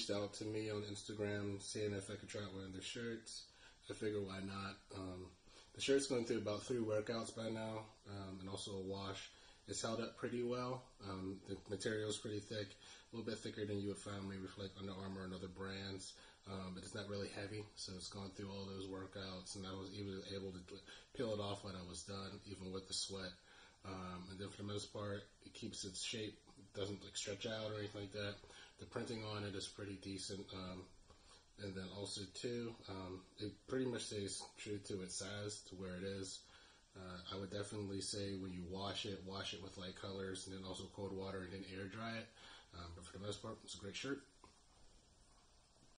reached out to me on Instagram saying if I could try out of their shirts. I figured why not. Um, the shirt's going through about three workouts by now, um, and also a wash. It's held up pretty well. Um, the material is pretty thick, a little bit thicker than you would find maybe for like Under Armour and other brands. Um, but it's not really heavy, so it's gone through all those workouts, and I was even able to peel it off when I was done, even with the sweat. Um, and then for the most part, it keeps its shape, It doesn't like stretch out or anything like that. The printing on it is pretty decent. Um, and then also too, um, it pretty much stays true to its size to where it is. Uh, I would definitely say when you wash it, wash it with light colors and then also cold water and then air dry it. Um, but for the most part, it's a great shirt.